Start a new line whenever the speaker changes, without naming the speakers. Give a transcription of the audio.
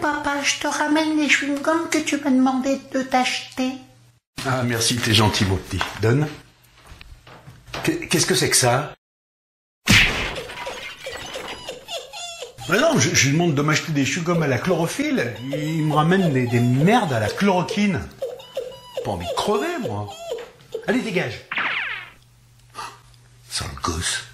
Papa, je te ramène les chewing-gums que tu m'as demandé de t'acheter.
Ah, merci, t'es gentil, mon petit. Donne. Qu'est-ce que c'est que ça? Bah non, je, lui demande de m'acheter des chewing-gums à la chlorophylle. Il me ramène des, merdes à la chloroquine. Pas envie de crever, moi. Allez, dégage. Sale gosse.